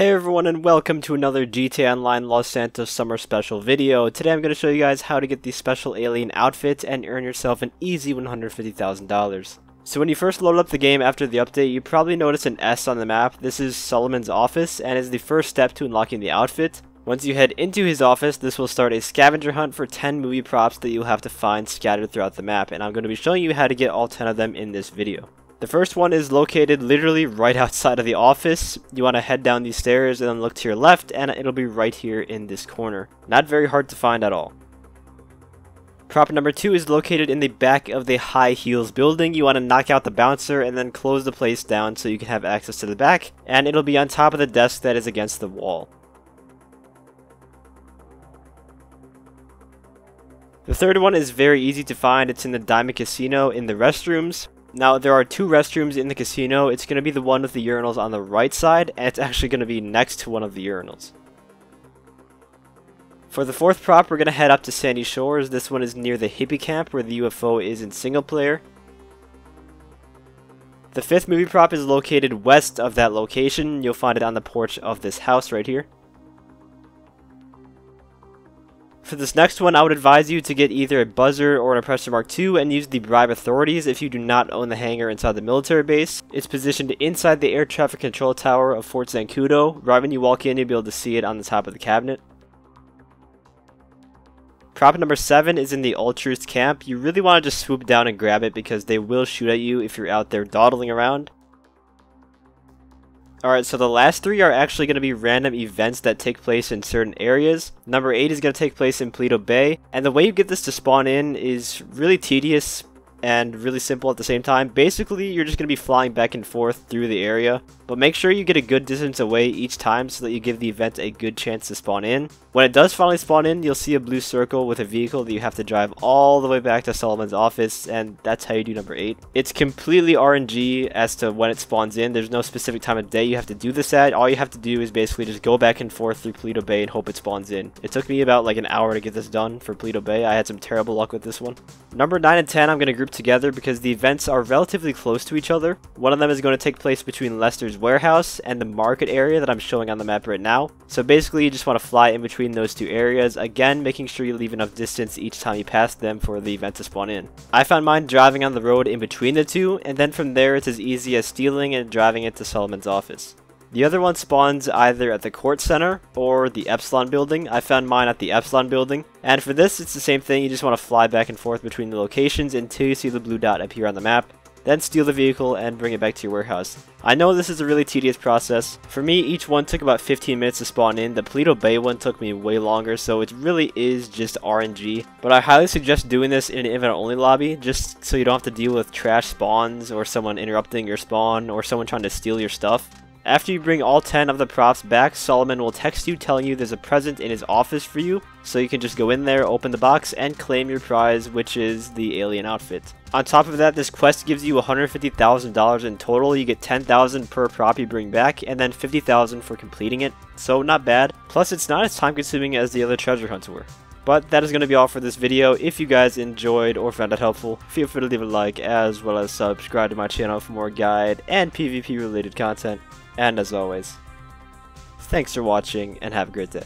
Hey everyone and welcome to another GTA Online Los Santos Summer Special video. Today I'm going to show you guys how to get the special alien outfit and earn yourself an easy $150,000. So when you first load up the game after the update, you probably notice an S on the map. This is Solomon's office and is the first step to unlocking the outfit. Once you head into his office, this will start a scavenger hunt for 10 movie props that you'll have to find scattered throughout the map, and I'm going to be showing you how to get all 10 of them in this video. The first one is located literally right outside of the office. You want to head down these stairs and then look to your left and it'll be right here in this corner. Not very hard to find at all. Prop number 2 is located in the back of the High Heels building. You want to knock out the bouncer and then close the place down so you can have access to the back. And it'll be on top of the desk that is against the wall. The third one is very easy to find. It's in the Diamond Casino in the restrooms. Now, there are two restrooms in the casino. It's going to be the one with the urinals on the right side, and it's actually going to be next to one of the urinals. For the fourth prop, we're going to head up to Sandy Shores. This one is near the hippie camp where the UFO is in single player. The fifth movie prop is located west of that location. You'll find it on the porch of this house right here. For this next one, I would advise you to get either a Buzzard or an oppressor mark II and use the bribe authorities if you do not own the hangar inside the military base. It's positioned inside the air traffic control tower of Fort Zancudo. Right when you walk in, you'll be able to see it on the top of the cabinet. Prop number 7 is in the Altruist camp. You really want to just swoop down and grab it because they will shoot at you if you're out there dawdling around. Alright, so the last three are actually going to be random events that take place in certain areas. Number 8 is going to take place in Paleto Bay, and the way you get this to spawn in is really tedious and really simple at the same time. Basically, you're just going to be flying back and forth through the area, but make sure you get a good distance away each time so that you give the event a good chance to spawn in. When it does finally spawn in, you'll see a blue circle with a vehicle that you have to drive all the way back to Solomon's office, and that's how you do number 8. It's completely RNG as to when it spawns in. There's no specific time of day you have to do this at. All you have to do is basically just go back and forth through Paleto Bay and hope it spawns in. It took me about like an hour to get this done for Paleto Bay. I had some terrible luck with this one. Number 9 and 10 I'm going to group together because the events are relatively close to each other. One of them is going to take place between Lester's warehouse and the market area that I'm showing on the map right now. So basically you just want to fly in between those two areas, again making sure you leave enough distance each time you pass them for the event to spawn in. I found mine driving on the road in between the two, and then from there it's as easy as stealing and driving it to Solomon's office. The other one spawns either at the Kortz Center or the Epsilon building. I found mine at the Epsilon building. And for this, it's the same thing. You just want to fly back and forth between the locations until you see the blue dot appear on the map. Then steal the vehicle and bring it back to your warehouse. I know this is a really tedious process. For me, each one took about 15 minutes to spawn in. The Paleto Bay one took me way longer, so it really is just RNG. But I highly suggest doing this in an invite-only lobby, just so you don't have to deal with trash spawns, or someone interrupting your spawn, or someone trying to steal your stuff. After you bring all 10 of the props back, Solomon will text you telling you there's a present in his office for you, so you can just go in there, open the box, and claim your prize, which is the alien outfit. On top of that, this quest gives you $150,000 in total. You get 10,000 per prop you bring back, and then 50,000 for completing it, so not bad. Plus, it's not as time consuming as the other treasure hunts were. But that is going to be all for this video. If you guys enjoyed or found it helpful, feel free to leave a like as well as subscribe to my channel for more guide and PvP related content. And as always, thanks for watching and have a great day.